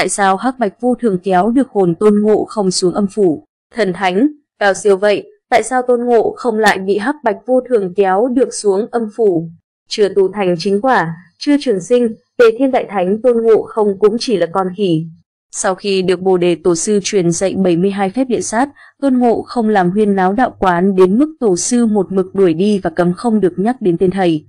tại sao hắc bạch vô thường kéo được hồn tôn ngộ không xuống âm phủ? Thần thánh, cao siêu vậy, tại sao tôn ngộ không lại bị hắc bạch vô thường kéo được xuống âm phủ? Chưa tu thành chính quả, chưa trường sinh, tề thiên đại thánh tôn ngộ không cũng chỉ là con khỉ. Sau khi được Bồ Đề Tổ sư truyền dạy 72 phép địa sát, Tôn Ngộ không làm huyên náo đạo quán đến mức Tổ sư một mực đuổi đi và cấm không được nhắc đến tên thầy.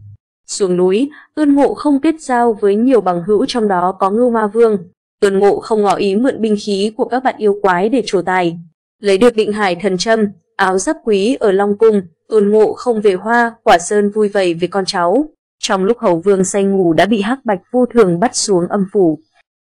Xuống núi, Tôn Ngộ không kết giao với nhiều bằng hữu trong đó có Ngưu Ma Vương. Tuần Ngộ không ngỏ ý mượn binh khí của các bạn yêu quái để trổ tài. Lấy được định hải thần châm, áo giáp quý ở Long Cung, Tuần Ngộ không về Hoa, Quả Sơn vui vầy với con cháu. Trong lúc Hầu Vương say ngủ đã bị Hắc Bạch vô thường bắt xuống âm phủ.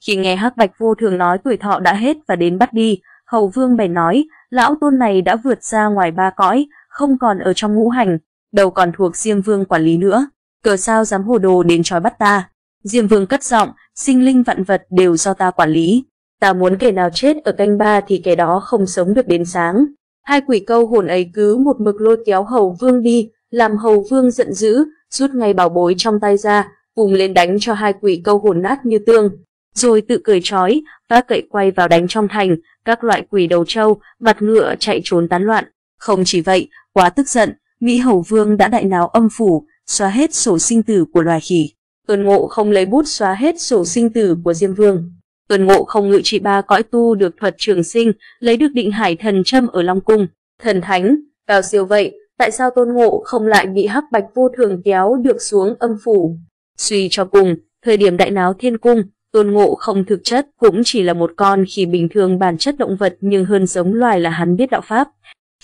Khi nghe Hắc Bạch vô thường nói tuổi thọ đã hết và đến bắt đi, Hầu Vương bèn nói, lão tôn này đã vượt ra ngoài ba cõi, không còn ở trong ngũ hành, đầu còn thuộc Diêm Vương quản lý nữa. Cờ sao dám hồ đồ đến trói bắt ta? Diêm Vương cất giọng, sinh linh vạn vật đều do ta quản lý. Ta muốn kẻ nào chết ở canh ba thì kẻ đó không sống được đến sáng. Hai quỷ câu hồn ấy cứ một mực lôi kéo Hầu Vương đi, làm Hầu Vương giận dữ, rút ngay bảo bối trong tay ra, vùng lên đánh cho hai quỷ câu hồn nát như tương rồi tự cười trói, và cậy quay vào đánh trong thành, các loại quỷ đầu trâu, mặt ngựa chạy trốn tán loạn. Không chỉ vậy, quá tức giận, Mỹ Hầu Vương đã đại náo âm phủ, xóa hết sổ sinh tử của loài khỉ. Tuần Ngộ không lấy bút xóa hết sổ sinh tử của Diêm Vương. Tuần Ngộ không ngự trị ba cõi tu được thuật trường sinh, lấy được định hải thần châm ở Long Cung. Thần thánh, cao siêu vậy, tại sao Tôn Ngộ không lại bị hắc bạch vô thường kéo được xuống âm phủ? Suy cho cùng, thời điểm đại náo thiên cung, Tôn Ngộ không thực chất cũng chỉ là một con khỉ bình thường bản chất động vật nhưng hơn giống loài là hắn biết đạo Pháp.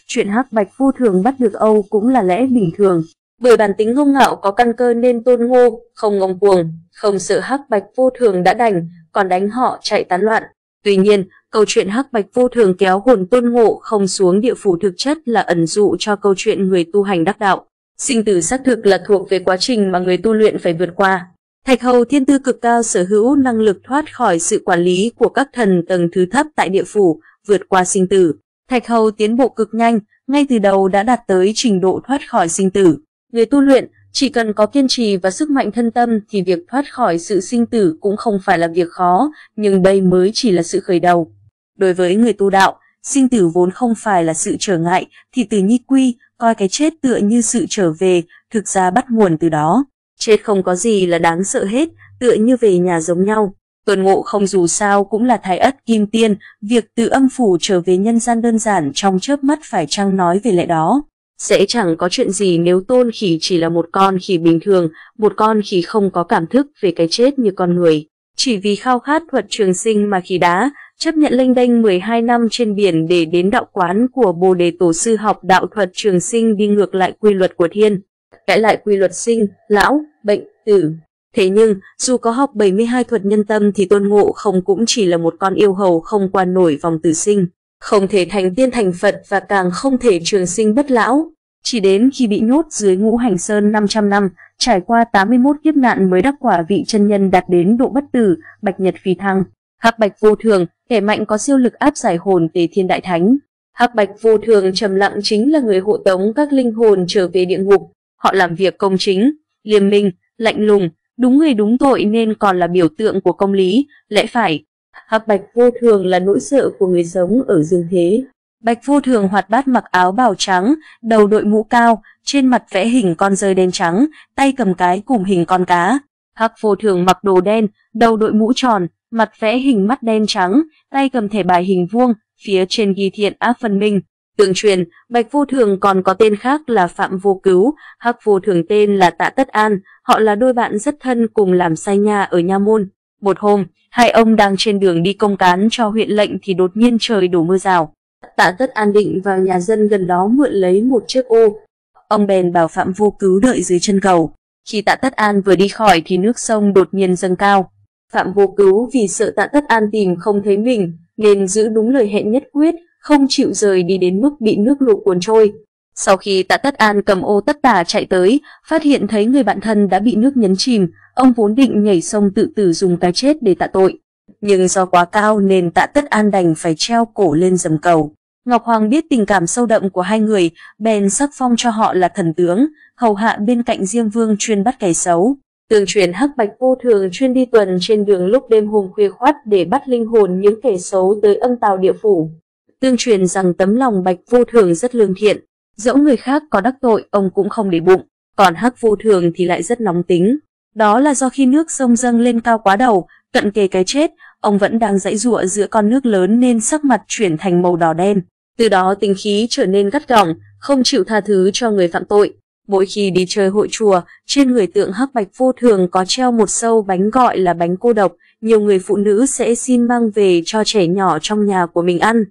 Chuyện hắc bạch vô thường bắt được Âu cũng là lẽ bình thường. Bởi bản tính ngông ngạo có căn cơ nên Tôn Ngô không ngông cuồng, không sợ hắc bạch vô thường đã đành, còn đánh họ chạy tán loạn. Tuy nhiên, câu chuyện hắc bạch vô thường kéo hồn Tôn Ngộ không xuống địa phủ thực chất là ẩn dụ cho câu chuyện người tu hành đắc đạo. Sinh tử xác thực là thuộc về quá trình mà người tu luyện phải vượt qua. Thạch hầu thiên tư cực cao sở hữu năng lực thoát khỏi sự quản lý của các thần tầng thứ thấp tại địa phủ, vượt qua sinh tử. Thạch hầu tiến bộ cực nhanh, ngay từ đầu đã đạt tới trình độ thoát khỏi sinh tử. Người tu luyện, chỉ cần có kiên trì và sức mạnh thân tâm thì việc thoát khỏi sự sinh tử cũng không phải là việc khó, nhưng đây mới chỉ là sự khởi đầu. Đối với người tu đạo, sinh tử vốn không phải là sự trở ngại, thì từ nhi quy, coi cái chết tựa như sự trở về, thực ra bắt nguồn từ đó. Chết không có gì là đáng sợ hết, tựa như về nhà giống nhau. Tuần ngộ không dù sao cũng là thái ất kim tiên, việc từ âm phủ trở về nhân gian đơn giản trong chớp mắt phải chăng nói về lẽ đó. Sẽ chẳng có chuyện gì nếu tôn khỉ chỉ là một con khỉ bình thường, một con khỉ không có cảm thức về cái chết như con người. Chỉ vì khao khát thuật trường sinh mà khỉ đá, chấp nhận lênh đênh 12 năm trên biển để đến đạo quán của Bồ Đề Tổ Sư học đạo thuật trường sinh đi ngược lại quy luật của thiên cãi lại quy luật sinh, lão, bệnh, tử. Thế nhưng, dù có học 72 thuật nhân tâm thì Tôn Ngộ không cũng chỉ là một con yêu hầu không qua nổi vòng tử sinh, không thể thành tiên thành Phật và càng không thể trường sinh bất lão. Chỉ đến khi bị nhốt dưới ngũ hành sơn 500 năm, trải qua 81 kiếp nạn mới đắc quả vị chân nhân đạt đến độ bất tử, bạch nhật phi thăng. Hắc bạch vô thường, kẻ mạnh có siêu lực áp giải hồn tề thiên đại thánh. Hắc bạch vô thường trầm lặng chính là người hộ tống các linh hồn trở về địa ngục, Họ làm việc công chính, liêm minh, lạnh lùng, đúng người đúng tội nên còn là biểu tượng của công lý, lẽ phải. Hắc bạch vô thường là nỗi sợ của người sống ở dương thế. Bạch vô thường hoạt bát mặc áo bào trắng, đầu đội mũ cao, trên mặt vẽ hình con rơi đen trắng, tay cầm cái cùng hình con cá. Hắc vô thường mặc đồ đen, đầu đội mũ tròn, mặt vẽ hình mắt đen trắng, tay cầm thẻ bài hình vuông, phía trên ghi thiện ác phân minh. Tương truyền, Bạch Vô Thường còn có tên khác là Phạm Vô Cứu, Hắc Vô Thường tên là Tạ Tất An, họ là đôi bạn rất thân cùng làm sai nhà ở Nha Môn. Một hôm, hai ông đang trên đường đi công cán cho huyện lệnh thì đột nhiên trời đổ mưa rào. Tạ Tất An định vào nhà dân gần đó mượn lấy một chiếc ô. Ông bèn bảo Phạm Vô Cứu đợi dưới chân cầu. Khi Tạ Tất An vừa đi khỏi thì nước sông đột nhiên dâng cao. Phạm Vô Cứu vì sợ Tạ Tất An tìm không thấy mình nên giữ đúng lời hẹn nhất quyết không chịu rời đi đến mức bị nước lũ cuốn trôi. Sau khi tạ tất an cầm ô tất tả chạy tới, phát hiện thấy người bạn thân đã bị nước nhấn chìm, ông vốn định nhảy sông tự tử dùng cái chết để tạ tội. Nhưng do quá cao nên tạ tất an đành phải treo cổ lên dầm cầu. Ngọc Hoàng biết tình cảm sâu đậm của hai người, bèn sắc phong cho họ là thần tướng, hầu hạ bên cạnh Diêm Vương chuyên bắt kẻ xấu. Tương truyền hắc bạch vô thường chuyên đi tuần trên đường lúc đêm hôm khuya khoát để bắt linh hồn những kẻ xấu tới âm tào địa phủ. Tương truyền rằng tấm lòng bạch vô thường rất lương thiện, dẫu người khác có đắc tội ông cũng không để bụng, còn hắc vô thường thì lại rất nóng tính. Đó là do khi nước sông dâng lên cao quá đầu, cận kề cái chết, ông vẫn đang dãy giụa giữa con nước lớn nên sắc mặt chuyển thành màu đỏ đen. Từ đó tình khí trở nên gắt gỏng, không chịu tha thứ cho người phạm tội. Mỗi khi đi chơi hội chùa, trên người tượng hắc bạch vô thường có treo một sâu bánh gọi là bánh cô độc, nhiều người phụ nữ sẽ xin mang về cho trẻ nhỏ trong nhà của mình ăn.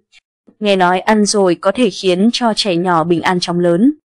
Nghe nói ăn rồi có thể khiến cho trẻ nhỏ bình an trong lớn.